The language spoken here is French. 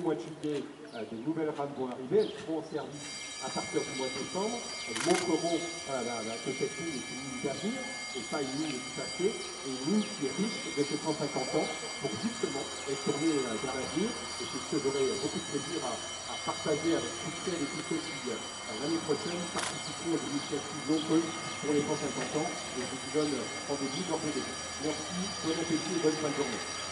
juillet, euh, de nouvelles rames vont arriver. Elles seront en service à partir du mois de décembre. Elles montreront euh, la, la, que cette ligne est une ligne d'avenir et pas une ligne du passé, et une ligne qui est riche de ces 150 ans pour justement être tournée euh, vers l'avenir. Et c'est ce que j'aurai beaucoup de plaisir à, partager avec toutes celles et tous ceux qui, euh, l'année prochaine, participeront à des initiatives nombreuses pour les 150 ans. Et je vous donne euh, rendez-vous dans Merci, bon appétit et bonne fin de journée.